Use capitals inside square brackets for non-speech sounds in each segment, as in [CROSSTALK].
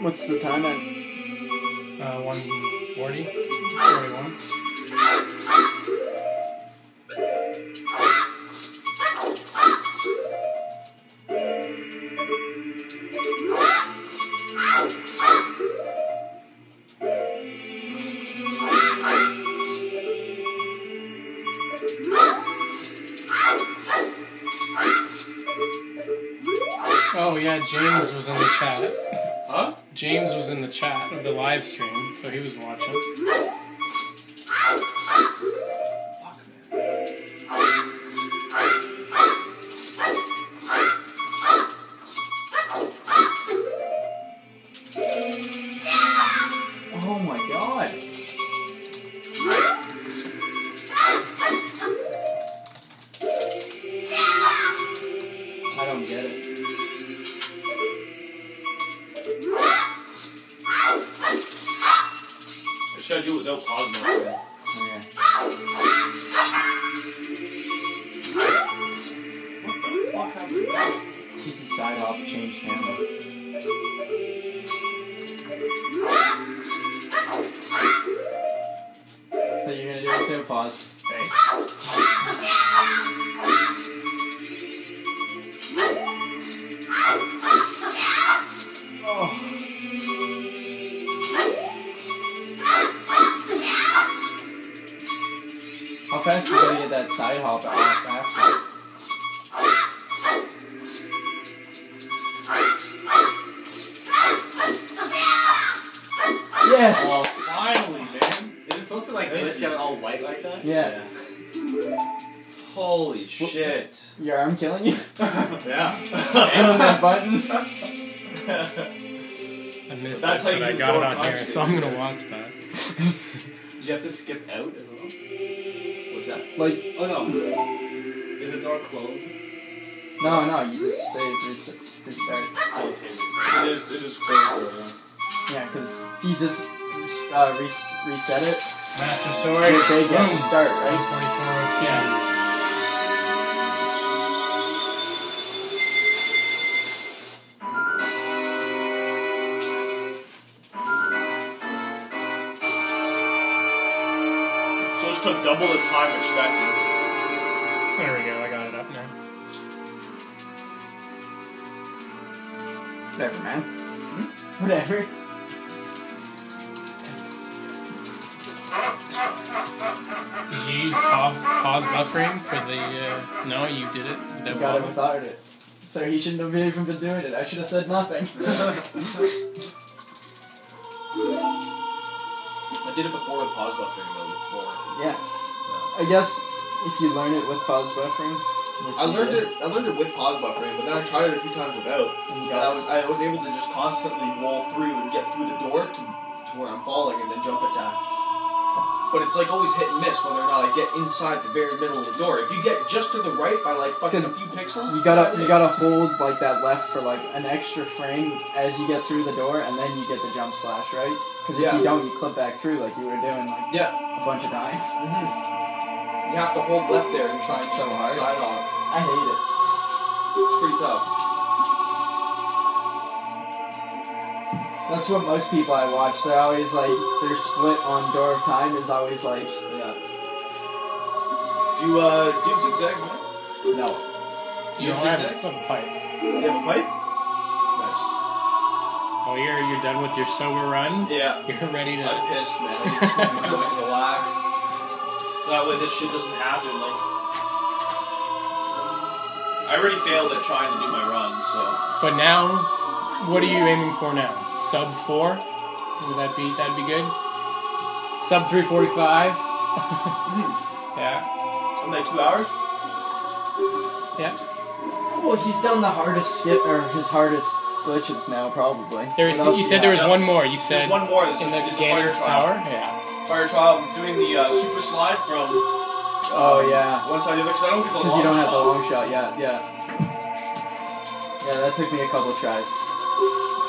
What's the time at? Uh, 140? 41? Oh yeah, James was in the chat. Huh? James was in the chat of the live stream, so he was watching. Oh my god. I don't get it. Fast you gotta get that side hop off after? Yes! finally, man. Is it supposed to like glitch out all white like that? Yeah. Holy shit. Your arm killing you? [LAUGHS] Yeah. Spam on that button? [LAUGHS] I missed That's it, how but you I got it on punch here, so I'm gonna watch that. [LAUGHS] You have to skip out as well? What's that? Like, Oh no. Is the door closed? no, no, you just save, restart. restart. Oh, okay. It is, it is closed Yeah, because if you just uh, re- reset it, Master you're Sword. big at the Boom. start, right? 144 OTM. Double the time expected. There we go, I got it up now. Whatever, man. Hmm? Whatever. Did you use pause, pause buffering for the, uh, no, you did it You without got it without it. So he shouldn't have even been doing it. I should have said nothing. [LAUGHS] I did it before with pause buffering though. Before. yeah. I guess if you learn it with pause buffering. I learned did, it. I learned it with pause buffering, but then I tried it a few times without. and I was I was able to just constantly roll through and get through the door to, to where I'm falling and then jump attack. But it's like always hit and miss whether or not I get inside the very middle of the door. If you get just to the right by like fucking a few pixels, You gotta you gotta hold like that left for like an extra frame as you get through the door, and then you get the jump slash, right? Because if Yeah. you don't, you clip back through like you were doing like yeah, a bunch of times. hmm you have to hold left there and try and So hard. side on. I hate it. It's pretty tough. That's what most people I watch. They're always like their split on Door of Time is always like Yeah. Do you uh do you have zigzags, man? no. You You don't have have zigzags? a pipe. You have a pipe? Nice. Oh, you're, you're done with your sober run? Yeah. You're ready to... I'm pissed, man. I just want to relax. So that way this shit doesn't happen. Like, I already failed at trying to do my run, so. But now, what are you aiming for now? Sub 4? Would that be, that'd be good? Sub 345? [LAUGHS] yeah. In like two hours? Yeah. Well, he's done the hardest skip or his hardest glitches now, probably. There's, What you said there was one more. You said There's one more. This in the this is the fire Ganon's trial. Tower? Yeah. Fire trial. Doing the uh, super slide from. Oh, um, yeah. One side to the other because I don't get the Because long you don't have the long shot yet, yeah. Yeah, that took me a couple tries.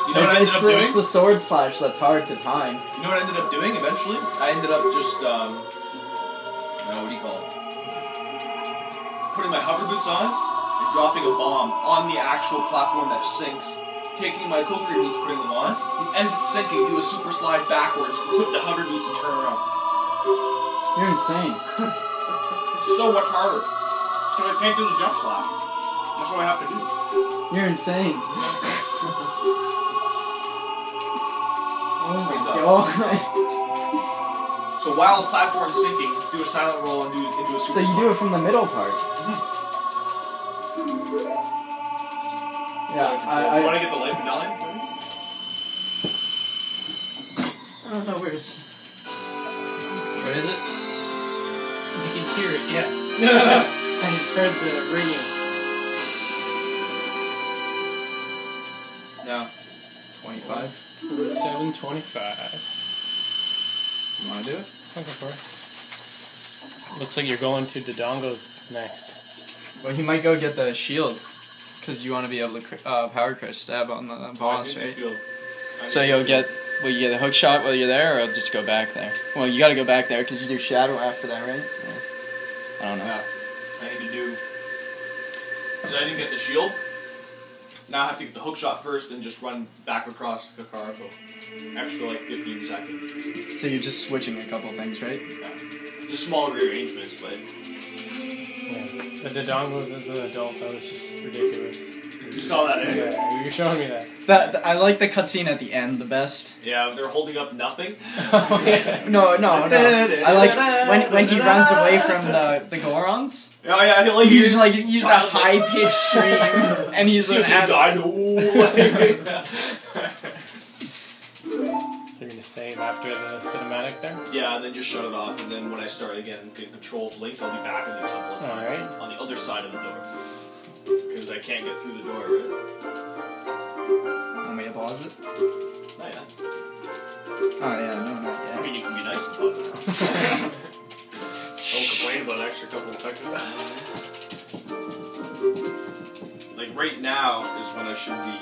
You know what I ended it's, up the, doing? it's the sword slash that's hard to time. You know what I ended up doing eventually? I ended up just, um, what do you call it? Putting my hover boots on and dropping a bomb on the actual platform that sinks taking my Kokiri boots, putting them on, and as it's sinking, do a super slide backwards, put the hover boots and turn around. You're insane. So much harder. Because I can't do the jump slash. That's what I have to do. You're insane. [LAUGHS] Oh my god. [LAUGHS] Oh so while the platform's sinking, do a silent roll and do and do a super So you slide. do it from the middle part. Mm-hmm. Yeah, I, I, want to get the light medallion? for me? I don't know where's. What is it? You can hear it, yeah. [LAUGHS] I just heard the ringing. No. 25. 47, 25. You want to do it? I'll go for it. Looks like you're going to Dodongo's next. Well, you might go get the shield. Because you want to be able to cr- uh, power crouch stab on the boss, right? So you'll get. Will you get a hook shot while you're there, or I'll just go back there? Well, you gotta go back there because you do shadow after that, right? Yeah. I don't know. Yeah. I need to do. Because I didn't get the shield. Now I have to get the hook shot first and just run back across Kakara. So extra like 15 seconds. So you're just switching a couple things, right? Yeah. Just small rearrangements, but Yeah. The Dodongos as an adult, that was just ridiculous. you saw that anyway. Yeah, you're showing me that. That I like the cutscene at the end the best. [LAUGHS] Yeah, they're holding up nothing. [LAUGHS] No, no, no. I like when when he runs away from the the Gorons. Yeah, yeah, he like He's like he's that high pitched scream, and he's [LAUGHS] an ad- there? yeah, and then just shut it off, and then when I start again and get control link, I'll be back in the temple Alright. on the other side of the door. Because I can't get through the door, right? Want me to pause it? Not yet. Oh yeah, no, not yet. I mean, you can be nice and positive. [LAUGHS] Don't complain about an extra couple of seconds. Like right now is when I should be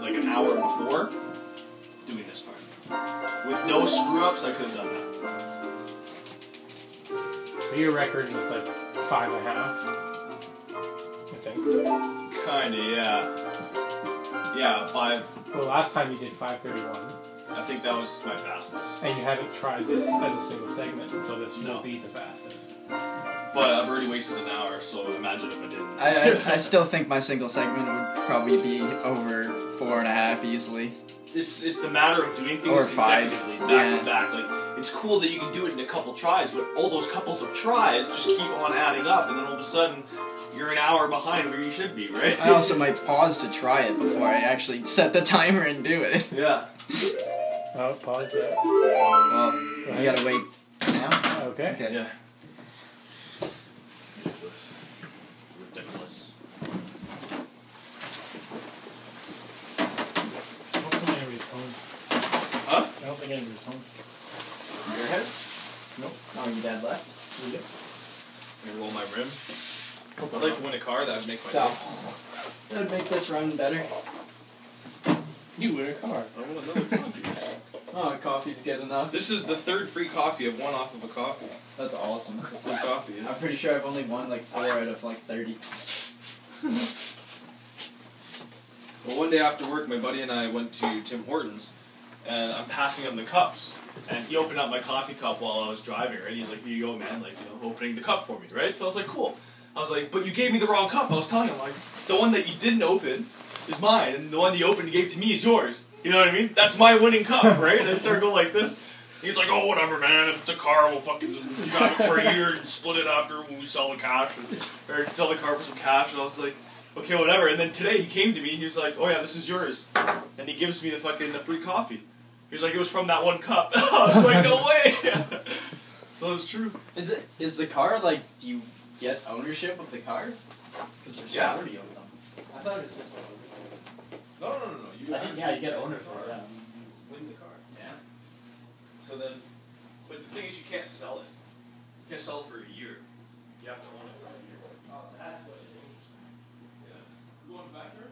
like an hour before doing this part. With no screw ups, I could have done that. So your record was like five and a half. I think. Kinda, yeah. Yeah, five. Well, last time you did 531, I think that was my fastest. and you haven't tried this as a single segment, so this No. will be the fastest. But I've already wasted an hour, so imagine if I didn't. I, I I [LAUGHS] still think my single segment would probably be over four and a half easily. It's, it's the matter of doing things Or five, consecutively, back yeah. to back. Like it's cool that you can do it in a couple tries, but all those couples of tries just keep on adding up, and then all of a sudden you're an hour behind where you should be, right? I also might pause to try it before I actually set the timer and do it. yeah. Oh, pause that. Well, Go you gotta wait now. Okay. Okay. Yeah. Ridiculous. Ridiculous. I don't think anybody's home. Huh? I don't think anybody's home. Your house? Nope. Oh, you dad left? Let me roll my rim. I'd like to win a car. That would make my day. Oh. That'd make this run better. You win a car. I want another coffee. [LAUGHS] Oh, coffee's good enough. this is the third free coffee I've won off of a coffee. That's awesome. Free coffee. Yeah. I'm pretty sure I've only won like four out of like 30. Well, one day after work, my buddy and I went to Tim Hortons, and I'm passing him the cups. And he opened up my coffee cup while I was driving, right? He's like, "Here you go, man!" Like, you know, opening the cup for me, right? So I was like, "Cool." I was like, "But you gave me the wrong cup." I was telling him like, "The one that you didn't open is mine, and the one you opened and gave to me is yours." You know what I mean? That's my winning cup, [LAUGHS] right? And I started going like this. He's like, "Oh, whatever, man. If it's a car, we'll fucking you it for a year and split it after we sell the cash, or, or sell the car for some cash." And I was like okay, whatever. And then today he came to me. He was like, "Oh yeah, this is yours," and he gives me the fucking the free coffee. He was like, "It was from that one cup." [LAUGHS] I was like, "No [LAUGHS] way!" [LAUGHS] so it's true. Is it is the car like? Do you get ownership of the car? Because there's Yeah. already of them. I thought it was just. Like, No, no, no, no. You I think yeah, you get owners for it. Yeah. win the car. yeah. So then, but the thing is, you can't sell it. You can't sell it for a year. You have to own it for a year. Oh, that's what it is. Yeah. You going back there?